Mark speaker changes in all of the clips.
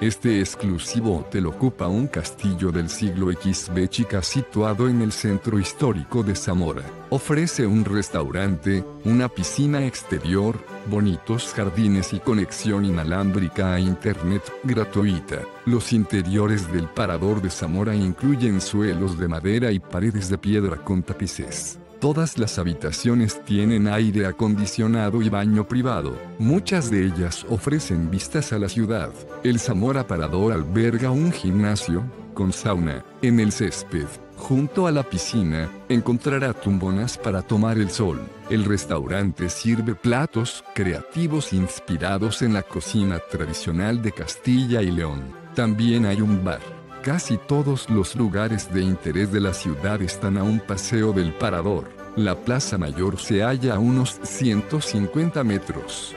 Speaker 1: Este exclusivo hotel ocupa un castillo del siglo XB chica situado en el centro histórico de Zamora. Ofrece un restaurante, una piscina exterior, bonitos jardines y conexión inalámbrica a internet gratuita. Los interiores del parador de Zamora incluyen suelos de madera y paredes de piedra con tapices. Todas las habitaciones tienen aire acondicionado y baño privado. Muchas de ellas ofrecen vistas a la ciudad. El Zamora Parador alberga un gimnasio, con sauna, en el césped. Junto a la piscina, encontrará tumbonas para tomar el sol. El restaurante sirve platos creativos inspirados en la cocina tradicional de Castilla y León. También hay un bar. Casi todos los lugares de interés de la ciudad están a un paseo del parador. La Plaza Mayor se halla a unos 150 metros.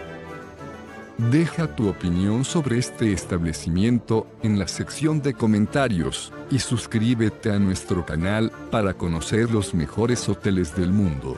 Speaker 1: Deja tu opinión sobre este establecimiento en la sección de comentarios y suscríbete a nuestro canal para conocer los mejores hoteles del mundo.